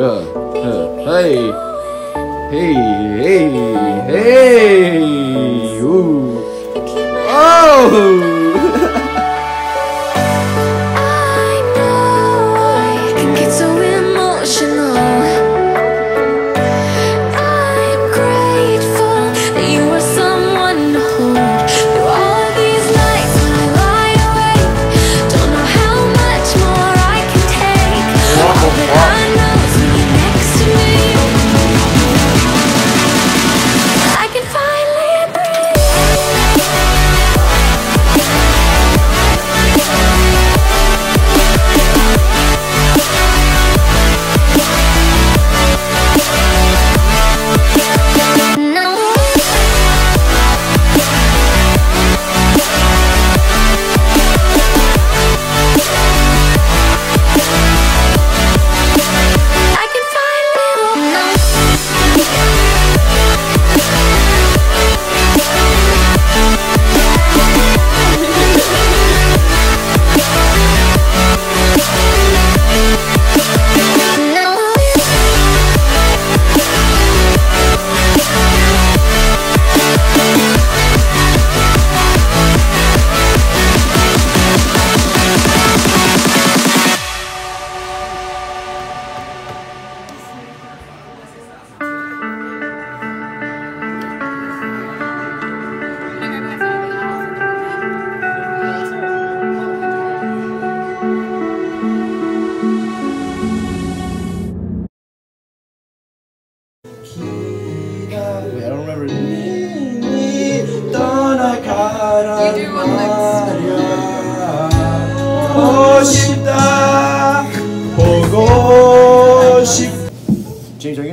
Uh, uh, hey, hey, hey, hey. Ooh. Oh.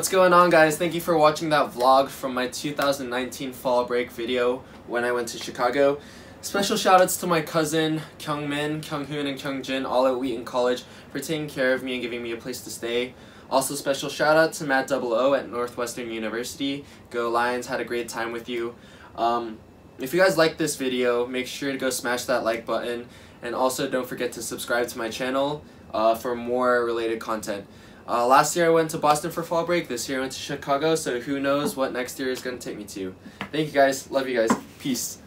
What's going on guys? Thank you for watching that vlog from my 2019 fall break video when I went to Chicago. Special shoutouts to my cousin Kyungmin, Kyunghoon, and Kyungjin all at Wheaton College for taking care of me and giving me a place to stay. Also special shout out to Matt Double O at Northwestern University. Go Lions, had a great time with you. Um, if you guys like this video, make sure to go smash that like button and also don't forget to subscribe to my channel uh, for more related content. Uh, last year I went to Boston for fall break. This year I went to Chicago, so who knows what next year is going to take me to. Thank you guys. Love you guys. Peace.